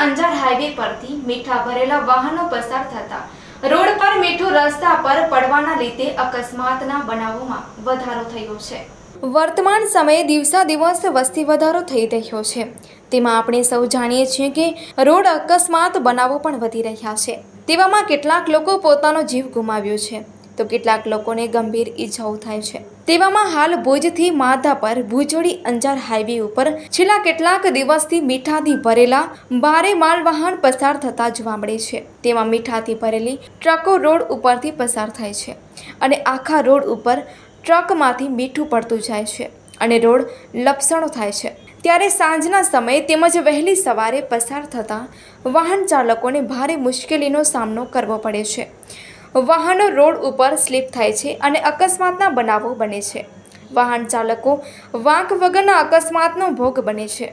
Anjar highway પરથી મીઠા ભરેલા વાહનો પસાર થતા. રોડ પર મીઠું રસ્તા પર પડવાના લીધે અકસ્માતના બનાવોમાં વધારો થયો છે. વર્તમાન સમયે દિવસા દિવસ વસ્તી વધારો થઈ રહ્યો છે. તેમાં આપણે સૌ જાણીએ છીએ કે રોડ અકસ્માત બનાવો પણ વધી રહ્યા છે. તેવામાં કેટલાક લોકો પોતાનો જીવ ગુમાવ્યો છે. તો કેટલાક લોકોને ગંભીર ઈજાઓ થાય છે. તેવામાં હાલ ભુજથી માધાપર ભુજોડી અંજાર હાઈવે ઉપર છેલ્લા કેટલાક દિવસથી મીઠાથી ભરેલા ભારે માલવાહન પસાર થતા જોવા મળે છે. તેમાં મીઠાથી ભરેલી ટ્રકો રોડ ઉપરથી પસાર થાય છે અને આખા રોડ ઉપર ટ્રકમાંથી મીઠું પડતું જાય છે અને રોડ લપસણો થાય છે. ત્યારે સાંજના સમયે તેમજ વહેલી સવારે પસાર થતાં વાહન ચાલકોને ભારે મુશ્કેલીનો સામનો કરવો પડે છે. વાહનો રોડ ઉપર સ્લીપ થાય છે અને અકસ્માતના બનાવો બને છે. વાહન ચાલકો વાંક વગરના અકસ્માતનો ભોગ બને છે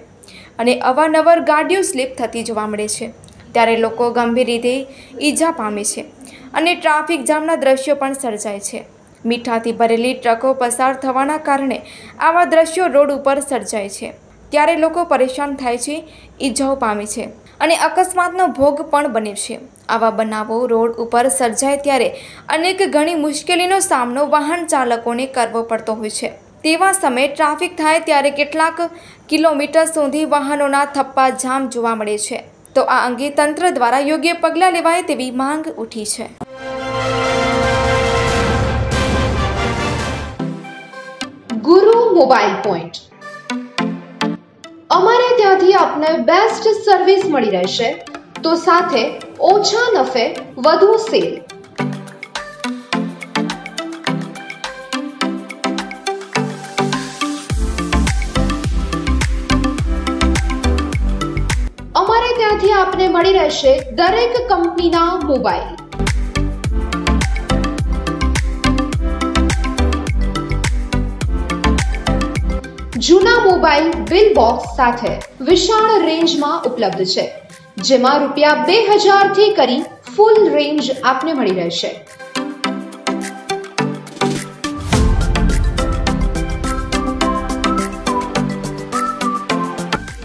અને અવારનવાર ગાડીઓ સ્લીપ થતી જોવા મળે છે. ત્યારે લોકો ગંભીર રીતે ઈજા પામે છે અને ટ્રાફિક જામના દ્રશ્યો પણ સર્જાય છે. મીઠાથી ભરેલી ટ્રકો પસાર થવાના કારણે આવા દ્રશ્યો રોડ ઉપર સર્જાય છે. ત્યારે લોકો પરેશાન થાય છે ઈજાઓ પામે છે. અને અકસ્માતનો ભોગ પણ બને છે. આવા બનાવો રોડ ઉપર સર્જાય ત્યારે અનેક ઘણી મુશ્કેલીનો સામનો વાહન ચાલકોને કરવો પડતો હોય છે. તેવા સમયે ટ્રાફિક થાય ત્યારે કેટલાક કિલોમીટર સુધી વાહનોના થપ્પા જામ જોવા મળે છે. તો આ અંગે તંત્ર દ્વારા યોગ્ય પગલાં લેવાય તેવી માંગ ઉઠી છે. ગુરુ મોબાઈલ પોઈન્ટ. ત્યાંથી આપને બેસ્ટ સર્વિસ મળી રહેશે. તો સાથે ઓછા નફે વધુ સેલ અમારે ત્યાંથી આપને મળી રહેશે દરેક કંપનીના મોબાઈલ. જૂના મોબાઈલ બિલ બોક્સ સાથે વિશાળ રેન્જમાં ઉપલબ્ધ છે, જેમાં રૂપિયા બે હજારથી કરી ફૂલ રેન્જ આપને મળી રહેશે.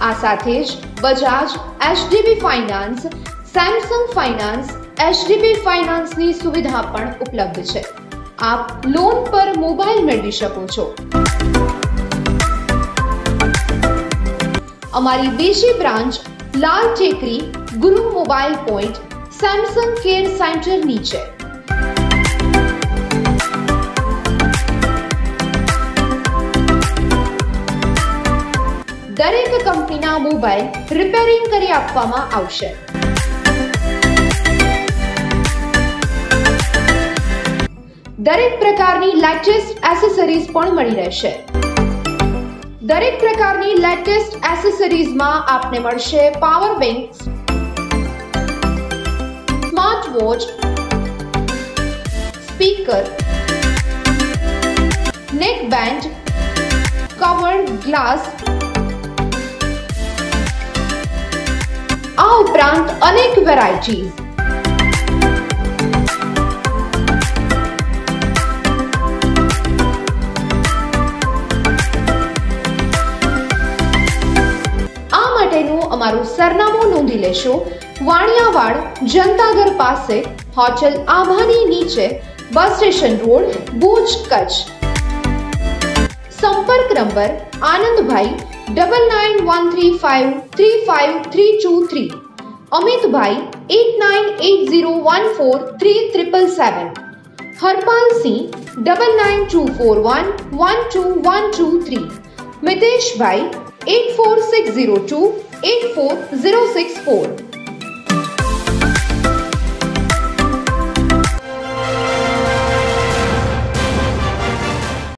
આ સાથે જ Bajaj HDB finance, Samsung finance, HDB ફાઇનાન્સની સુવિધા પણ ઉપલબ્ધ છે. આપ લોન પર મોબાઈલ મેળવી શકો છો. અમારી બીજી branch, Lal Tekri, Guru mobile point Samsung care centre નીચે. દરેક કંપનીના મોબાઈલ રિપેરિંગ કરી આપવામાં આવશે. દરેક પ્રકારની લેટેસ્ટ એસેસરીઝ પણ મળી રહેશે. દરેક પ્રકારની લેટેસ્ટ એસેસરીઝમાં આપને મળશે power bank smart watch speaker neckband covered glass. આ ઉપરાંત અનેક વેરાયટીઝ. અમારું સરનામું નોંધી લેશો. વાણિયાવાડ, જનતાગર પાસે હોટેલ આભાની નીચે bus station road, Bhuj Kutch. સંપર્ક number Anandbhai double nine one three five three five three two three. Amitbhai eight nine eight zero one four three triple seven. Harpal Singh double nine two four one one two one two three. મિતેશભાઈ eight four six zero two 84064.